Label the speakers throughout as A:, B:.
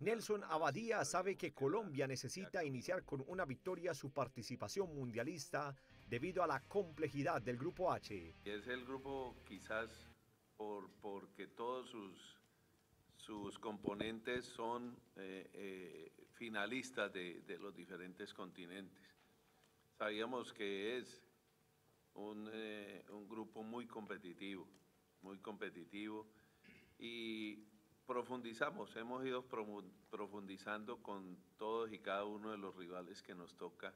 A: Nelson Abadía sabe que Colombia necesita iniciar con una victoria su participación mundialista debido a la complejidad del Grupo H.
B: Es el grupo quizás por, porque todos sus, sus componentes son eh, eh, finalistas de, de, los diferentes continentes. Sabíamos que es un, eh, un grupo muy competitivo, muy competitivo y profundizamos, hemos ido profundizando con todos y cada uno de los rivales que nos toca,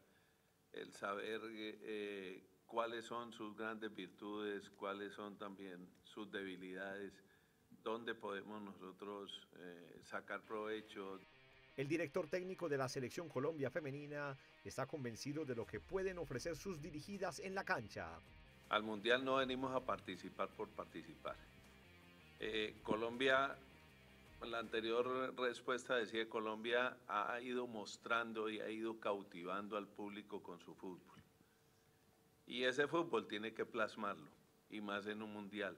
B: el saber eh, cuáles son sus grandes virtudes, cuáles son también sus debilidades, dónde podemos nosotros eh, sacar provecho.
A: El director técnico de la Selección Colombia Femenina está convencido de lo que pueden ofrecer sus dirigidas en la cancha.
B: Al Mundial no venimos a participar por participar. Eh, Colombia, la anterior respuesta decía Colombia ha ido mostrando y ha ido cautivando al público con su fútbol. Y ese fútbol tiene que plasmarlo, y más en un mundial,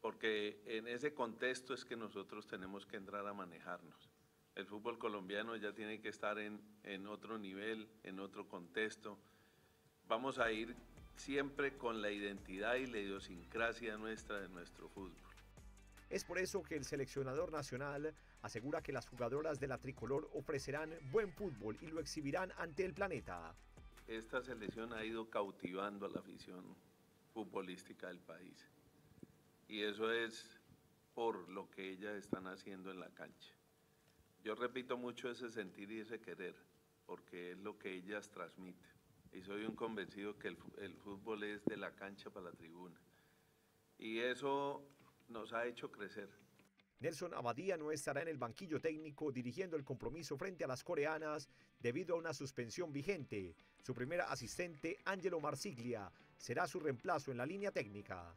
B: porque en ese contexto es que nosotros tenemos que entrar a manejarnos. El fútbol colombiano ya tiene que estar en, en otro nivel, en otro contexto. Vamos a ir siempre con la identidad y la idiosincrasia nuestra de nuestro fútbol.
A: Es por eso que el seleccionador nacional asegura que las jugadoras de la tricolor ofrecerán buen fútbol y lo exhibirán ante el planeta.
B: Esta selección ha ido cautivando a la afición futbolística del país. Y eso es por lo que ellas están haciendo en la cancha. Yo repito mucho ese sentir y ese querer, porque es lo que ellas transmiten. Y soy un convencido que el, el fútbol es de la cancha para la tribuna. Y eso nos ha hecho crecer.
A: Nelson Abadía no estará en el banquillo técnico dirigiendo el compromiso frente a las coreanas debido a una suspensión vigente. Su primera asistente, Angelo Marsiglia, será su reemplazo en la línea técnica.